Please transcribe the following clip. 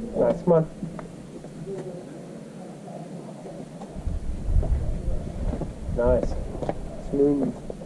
Nice one. Nice. Smooth.